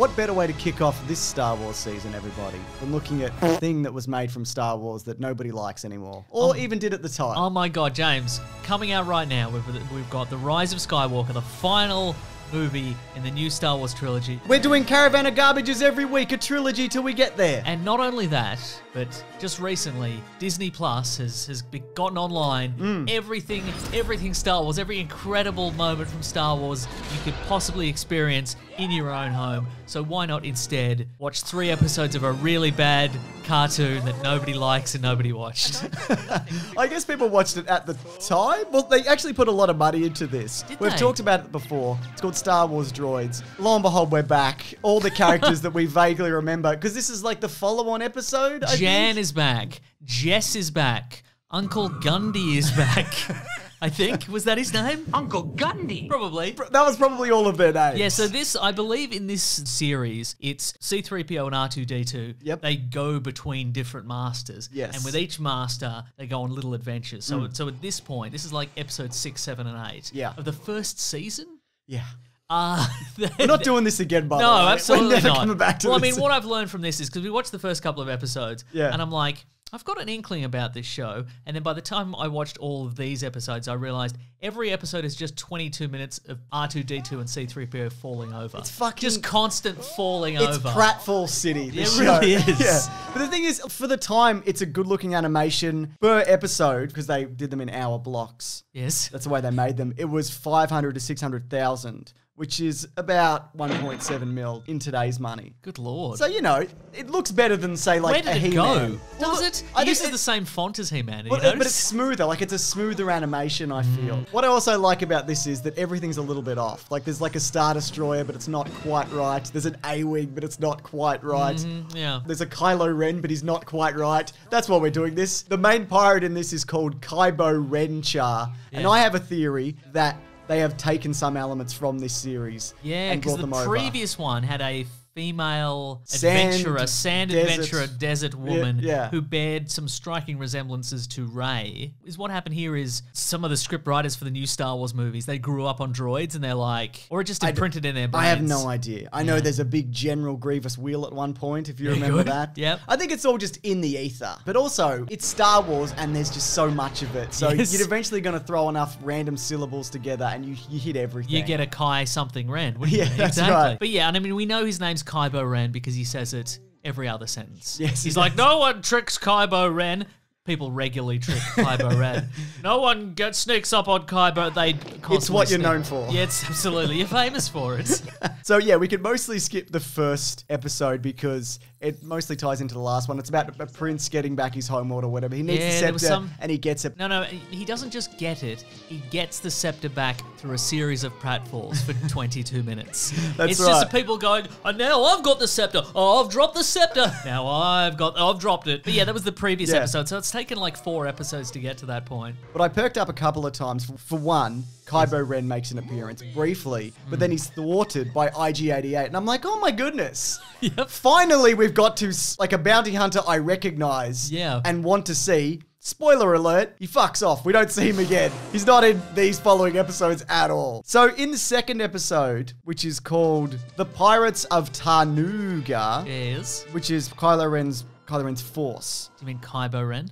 What better way to kick off this Star Wars season, everybody, than looking at a thing that was made from Star Wars that nobody likes anymore, or um, even did at the time? Oh my god, James! Coming out right now, we've, we've got the Rise of Skywalker, the final movie in the new Star Wars trilogy. We're doing Caravan of Garbages every week, a trilogy till we get there. And not only that, but just recently, Disney Plus has, has gotten online Mm. everything, everything Star Wars, every incredible moment from Star Wars you could possibly experience in your own home. So why not instead watch three episodes of a really bad cartoon that nobody likes and nobody watched? I guess people watched it at the time. Well, they actually put a lot of money into this. Did We've they? talked about it before. It's called Star Wars Droids. Lo and behold, we're back. All the characters that we vaguely remember, because this is like the follow-on episode. I Jann think. is back. Jess is back. Uncle Gundy is back. I think was that his name? Uncle Gundy. Probably. That was probably all of their names. Yeah, so this, I believe in this series, it's C3PO and R2D2. Yep. They go between different masters. Yes. And with each master, they go on little adventures. So, Mm. so at this point, this is like episode six, seven, and eight. Yeah. Of the first season. Yeah. Uh, We're not doing this again, by the way. no, way. absolutely We're never not. coming back to well, I this. mean, what I've learned from this is because we watched the first couple of episodes, Yeah. and I'm like, I've got an inkling about this show. And then by the time I watched all of these episodes, I realized every episode is just 22 minutes of R2D2 and C3PO falling over. It's fucking- just constant falling over. It's over. Pratfall City. this It really is. Yeah. But the thing is, for the time, it's a good looking animation per episode because they did them in hour blocks. Yes. That's the way they made them. It was 500 to 600,000, which is about 1.7 mil in today's money. Good lord. So, you know, it looks better than, say, like Where a did it He-Man. go? Does it? I It think uses it- the same font as He-Man. Well, but it's smoother. Like it's a smoother animation. I feel. Mm. What I also like about this is that everything's a little bit off. Like there's like a star destroyer, but it's not quite right. There's an A-wing, but it's not quite right. Mhm, yeah. There's a Kylo Ren, but he's not quite right. That's why we're doing this. The main pirate in this is called Kybo Ren Char, and Yeah. I have a theory that they have taken some elements from this series Yeah, and because brought the them over. previous one had a female Sand adventurer, sand desert- adventurer, desert woman yeah. who bared some striking resemblances to Rey. Is what happened here is some of the script writers for the new Star Wars movies they grew up on droids and they're like, or it just imprinted in their brains. I have no idea. I know Yeah. there's a big General Grievous wheel at one point, if you remember that. Yep. I think it's all just in the ether. But also, it's Star Wars and there's just so much of it. So Yes. you're eventually going to throw enough random syllables together and you, you hit everything. You get a Kai something Ren, Yeah, you? that's exactly. right. But yeah, and I mean, we know his name's Kybo Ren because he says it every other sentence. Yes, he he's like, no one tricks Kybo Ren. People regularly trick Kybo Ren. No one gets sneaks up on Kybo. They constantly what you're sneak- known for. Yeah, it's absolutely. You're famous for it. So yeah, we could mostly skip the first episode because it mostly ties into the last one. It's about a prince getting back his homeworld or whatever. He needs Yeah, the scepter some- and he gets it. No, no, he doesn't just get it. He gets the scepter back through a series of pratfalls for 22 minutes. That's it's right. just people going, oh, now I've got the scepter. Oh, I've dropped the scepter. Now I've got, I've dropped it. But yeah, that was the previous Yeah. episode. So it's taken like four episodes to get to that point. But I perked up a couple of times. For- For one, Kybo Ren makes an appearance briefly, but Hmm. then he's thwarted by IG-88, and I'm like, oh my goodness! Yep. Finally, we've got to like a bounty hunter I recognize, Yeah. and want to see. Spoiler alert: he fucks off. We don't see him again. He's not in these following episodes at all. So in the second episode, which is called "The Pirates of Tarnoonga," Yes. which is Kylo Ren's Kylo Ren's force. Do you mean Kybo Ren?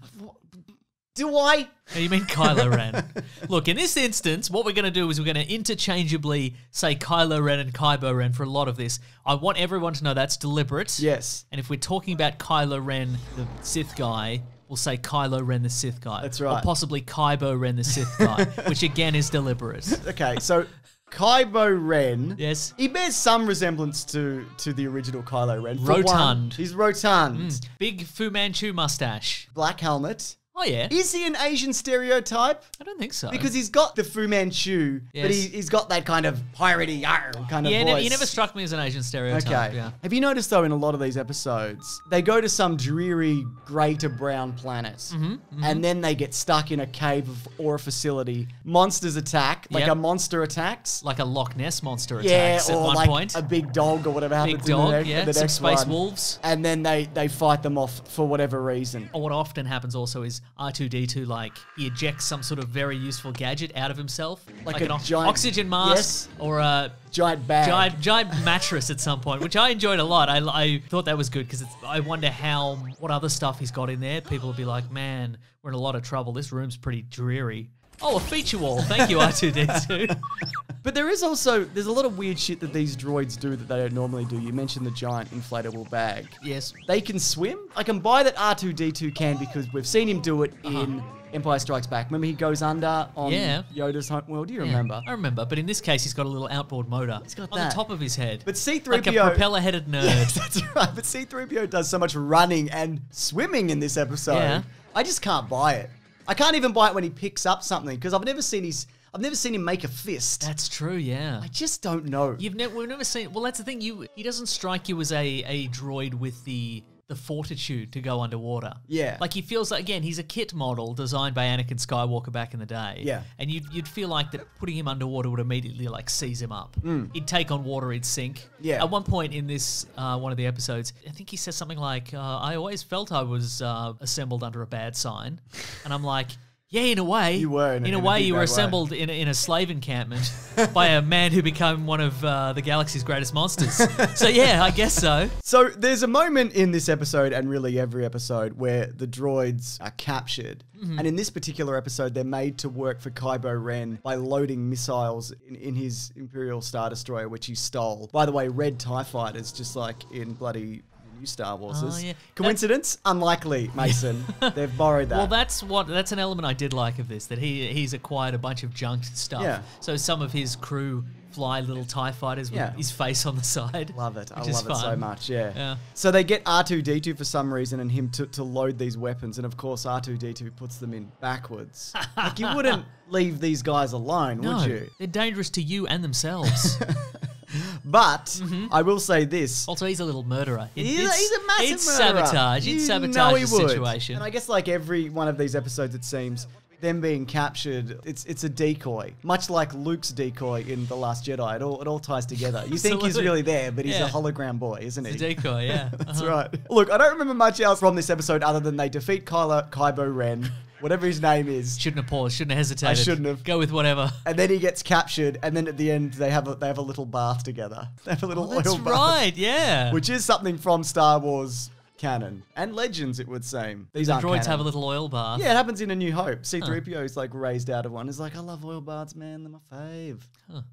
Do I? No, you mean Kylo Ren. Look, in this instance, what we're going to do is we're going to interchangeably say Kylo Ren and Kybo Ren for a lot of this. I want everyone to know that's deliberate. Yes. And if we're talking about Kylo Ren, the Sith guy, we'll say Kylo Ren, the Sith guy. That's right. Or possibly Kybo Ren, the Sith guy, which again is deliberate. Okay, so Kybo Ren. Yes. He bears some resemblance to to the original Kylo Ren. For one, Rotund. he's rotund. Hmm. Big Fu Manchu mustache. Black helmet. Oh, yeah. Is he an Asian stereotype? I don't think so. Because he's got the Fu Manchu, but he, he's got that kind of piratey kind of yeah, voice. ne- he never struck me as an Asian stereotype. Okay. Yeah. Have you noticed though in a lot of these episodes, they go to some dreary grey to brown planet, Mm-hmm, and then they get stuck in a cave of, or a facility. Monsters attack, like Yep. a monster attacks. Like a Loch Ness monster Yeah, attacks at or one like point. a big dog or whatever Big happens dog, in the, yeah. the Some space one. wolves. And then they they fight them off for whatever reason. Or what often happens also is R2D2 like he ejects some sort of very useful gadget out of himself, Like an a ox- giant- oxygen mask Yes. or a Giant bag. giant giant mattress at some point, which I enjoyed a lot. I, I thought that was good because I wonder how what other stuff he's got in there. People will be like, man, we're in a lot of trouble. This room's pretty dreary. Oh, a feature wall. Thank you, R2D2. But there is also there's a lot of weird shit that these droids do that they don't normally do. You mentioned the giant inflatable bag. yes. They can swim. I can buy that R2D2 can because we've seen him do it uh-huh. in Empire Strikes Back. Remember he goes under on Yeah. Yoda's home world. Do you Yeah, remember? I remember, but in this case, he's got a little outboard motor He's got on that. the top of his head. But C3PO like a propeller-headed nerd. Yes, that's right. But C3PO does so much running and swimming in this episode. Yeah. I just can't buy it. I can't even buy it when he picks up something because I've never seen his I've never seen him make a fist. That's true. Yeah. I just don't know. You've never, we've never seen. Well, that's the thing. You, he doesn't strike you as a a droid with the the fortitude to go underwater. Yeah. Like he feels like again, he's a kit model designed by Anakin Skywalker back in the day. Yeah. And you'd you'd feel like that putting him underwater would immediately like seize him up. He'd take on water, he'd sink. Mm. Yeah. At one point in this uh, one of the episodes, I think he says something like, uh, "I always felt I was uh, assembled under a bad sign," and I'm like. Yeah, in a way. You were, in a- in a a way, you were bad way. assembled in a, in a slave encampment by a man who became one of uh, the galaxy's greatest monsters. so yeah, I guess so. So there's a moment in this episode and really every episode where the droids are captured. Mm-hmm. And in this particular episode, they're made to work for Kybo Ren by loading missiles in, in his Imperial Star Destroyer, which he stole. By the way, red TIE fighters, just like in bloody new Star Wars. Oh, yeah. Coincidence? Unlikely, Mason. They've borrowed that. Well, that's what that's an element I did like of this that he he's acquired a bunch of junk stuff. Yeah. So some of his crew fly little Tie fighters with Yeah. his face on the side. Love it. I love it so much. Yeah. Yeah. So they get R2D2 for some reason and him to, to load these weapons. And of course, R2D2 puts them in backwards. like, you wouldn't leave these guys alone, No, would you? they're dangerous to you and themselves. But mm-hmm. I will say this. also, he's a little murderer. It- He's, a- it's- he's a massive It's murderer. sabotage. You It's sabotage he the situation. And I guess like every one of these episodes, it seems them being captured, it's it's a decoy, much like Luke's decoy in the Last Jedi. It all it all ties together. You think he's really there, but he's Yeah. a hologram boy, isn't he? It's a decoy, yeah. That's Uh-huh. right. Look, I don't remember much else from this episode other than they defeat Kylo Kybo Ren, whatever his name is. Shouldn't have paused. Shouldn't have hesitated. I shouldn't have. Go with whatever. And then he gets captured, and then at the end they have a, they have a little bath together. They have a little Oh, oil bath, right. Yeah. which is something from Star Wars canon and legends. It would seem these the aren't droids canon. have a little oil bath. Yeah, it happens in A New Hope. C3PO is like raised out of one. He's like, I love oil baths, man. They're my fave.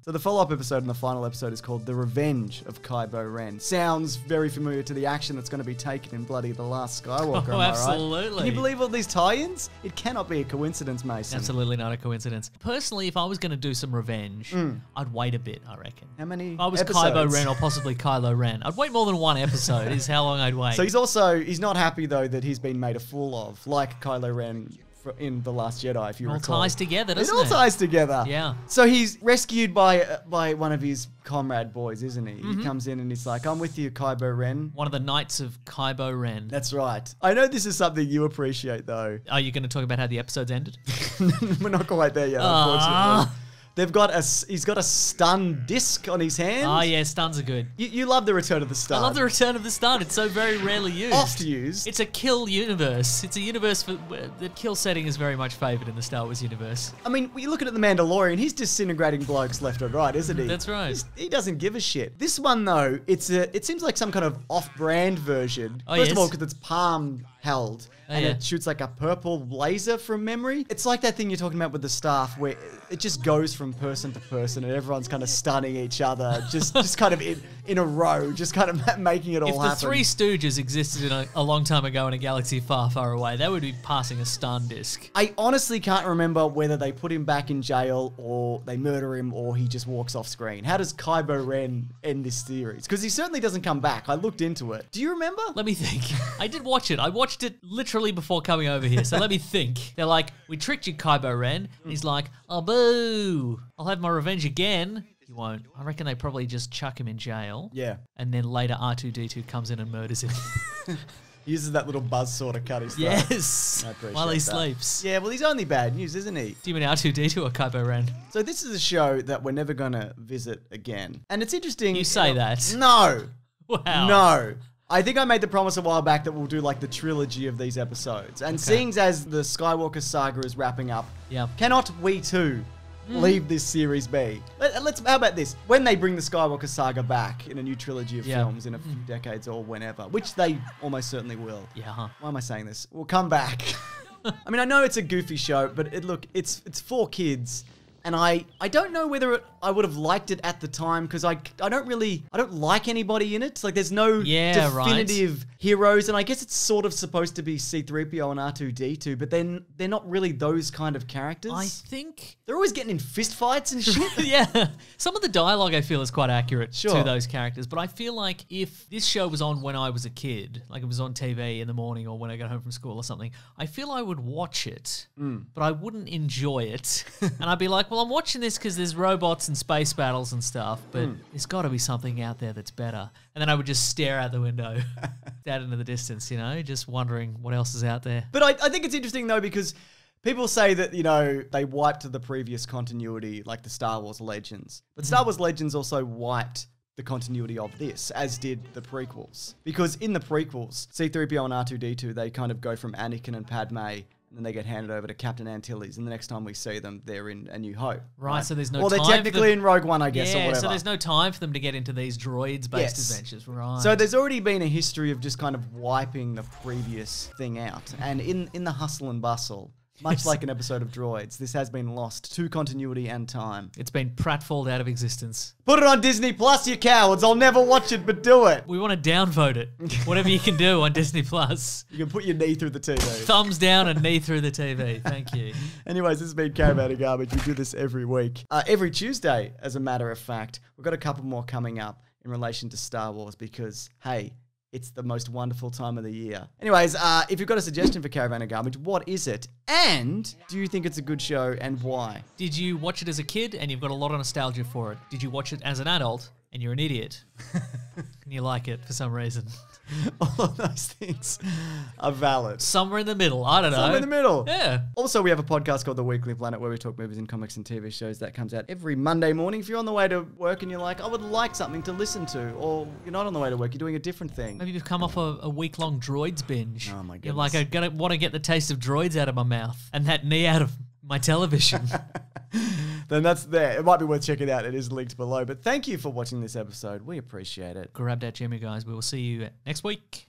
So the follow up episode and the final episode is called The Revenge of Kybo Ren. Sounds very familiar to the action that's going to be taken in bloody The Last Skywalker. Oh, I right? absolutely. Can you believe all these tie ins? It cannot be a coincidence, Mason. Absolutely not a coincidence. Personally, if I was going to do some revenge, mm. I'd wait a bit, I reckon. How many? If I was episodes? Kylo Ren or possibly Kylo Ren, I'd wait more than one episode, is how long I'd wait. So he's also he's not happy though that he's been made a fool of, like Kylo Ren in the Last Jedi. If you it all recall, all ties together, It doesn't all it? All ties together. Yeah. So he's rescued by uh, by one of his comrade boys, isn't he? Mm-hmm. He comes in and he's like, "I'm with you, Kybo Ren." One of the Knights of Kybo Ren. That's right. I know this is something you appreciate though. Are you going to talk about how the episodes ended? We're not quite there yet, Ah. unfortunately. They've got a he's got a stun disc on his hand. oh, yeah, stuns are good. You, you love the return of the stun. I love the return of the stun. It's so very rarely used. oft used. It's a kill universe. It's a universe for, the kill setting is very much favoured in the Star Wars universe. I mean, when you look at the Mandalorian, he's disintegrating blokes left and right, isn't he? That's right. He's- he doesn't give a shit. This one though, it's a it seems like some kind of off-brand version. Oh, First of all, because it's palm held. Oh, and yeah. it shoots like a purple laser from memory. It's like that thing you're talking about with the staff, where it just goes from person to person, and everyone's kind of stunning each other, just just kind of in, in a row, just kind of making it all happen. If the. Three Stooges existed in a, a long time ago in a galaxy far, far away, they would be passing a stun disc. I honestly can't remember whether they put him back in jail or they murder him or he just walks off screen. How does Kybo Ren end this series? Because he certainly doesn't come back. I looked into it. Do you remember? Let me think. I did watch it. I watched it literally before coming over here. So let me think. They're like, we tricked you, Kybo Ren. And he's like, oh, boo. I'll have my revenge again. He won't. I reckon they probably just chuck him in jail. Yeah. And then later R2D2 comes in and murders him. He uses that little buzz saw to cut his throat. yes. I appreciate While he that. sleeps. Yeah, well, he's only bad news, isn't he? Do you mean R2D2 or Kybo Ren? So this is a show that we're never going to visit again. And it's interesting. You say know- that. No. Wow. No. I think I made the promise a while back that we'll do like the trilogy of these episodes. And seeing as the Skywalker saga is wrapping up, Yep. cannot we too hmm. leave this series be? Let, us how about this? When they bring the Skywalker saga back in a new trilogy of Yeah. films in a few hmm. decades or whenever, which they almost certainly will. Yeah. huh. Why am I saying this? We'll come back. I mean, I know it's a goofy show, but it, look, it's it's for kids, and I I don't know whether it, I would have liked it at the time because I I don't really I don't like anybody in it. Like, there's no Yeah, right. definitive heroes, and I guess it's sort of supposed to be C-3PO and R2D2, but then they're not really those kind of characters. I think. they're always getting in fist fights and shit. yeah, some of the dialogue I feel is quite accurate Sure. to those characters, but I feel like if this show was on when I was a kid, like it was on TV in the morning or when I got home from school or something, I feel I would watch it, Mm. but I wouldn't enjoy it. and I'd be like, well, I'm watching this because there's robots and space battles and stuff, but Mm. there's got to be something out there that's better. And then I would just stare out the window, out into the distance, you know, just wondering what else is out there. But I, I think it's interesting though because people say that you know they wiped the previous continuity, like the Star Wars Legends. But Star Wars Legends also wiped the continuity of this, as did the prequels. Because in the prequels, C-3PO and R2D2, they kind of go from Anakin and Padme, and then they get handed over to Captain Antilles, and the next time we see them, they're in A New Hope. Right, so there's no Well, they're time for technically them- in Rogue One, I guess, or yeah, whatever. so there's no time for them to get into these droids-based Yes. adventures, right? So there's already been a history of just kind of wiping the previous thing out. And in, in the hustle and bustle, much like an episode of Droids, this has been lost to continuity and time. It's been pratfalled out of existence. Put it on Disney Plus, you cowards. I'll never watch it, but do it. We want to downvote it. Whatever you can do on Disney Plus. You can put your knee through the TV. Thumbs down and knee through the TV. Thank you. Anyways, this has been Caravan of Garbage. We do this every week. Uh, every Tuesday, as a matter of fact. We've got a couple more coming up in relation to Star Wars because, hey, it's the most wonderful time of the year. Anyways, uh, if you've got a suggestion for Caravan of Garbage, what is it? And do you think it's a good show and why? Did you watch it as a kid and you've got a lot of nostalgia for it? Did you watch it as an adult and you're an idiot and you like it for some reason? All of those things are valid. Somewhere in the middle. I don't know. Somewhere in the middle. Yeah. Also, we have a podcast called The Weekly Planet where we talk movies and comics and TV shows. That comes out every Monday morning. If you're on the way to work and you're like, I would like something to listen to, or you're not on the way to work, you're doing a different thing. Maybe you've come off a, a week long droids binge. Oh my You're like, I goodness. gotta want to get the taste of droids out of my mouth and that knee out of my television. then that's there. It might be worth checking out. It is linked below. But thank you for watching this episode. We appreciate it. Grab that Jimmy, guys. We will see you next week.